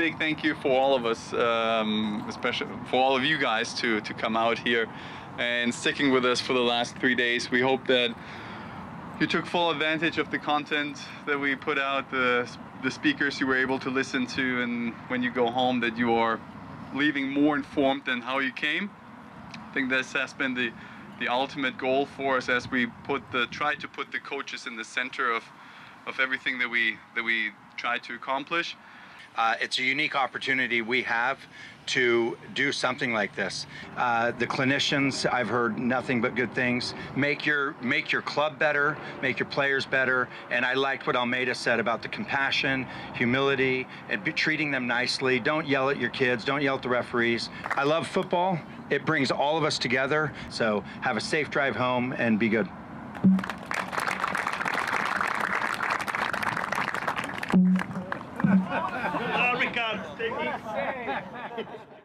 big thank you for all of us, um, especially for all of you guys to to come out here and sticking with us for the last three days. We hope that you took full advantage of the content that we put out, the the speakers you were able to listen to, and when you go home, that you are leaving more informed than how you came. I think this has been the the ultimate goal for us as we put the try to put the coaches in the center of of everything that we that we try to accomplish. Uh, it's a unique opportunity we have to do something like this. Uh, the clinicians, I've heard nothing but good things. Make your make your club better, make your players better. And I liked what Almeida said about the compassion, humility, and treating them nicely. Don't yell at your kids. Don't yell at the referees. I love football. It brings all of us together. So have a safe drive home and be good. Obrigado.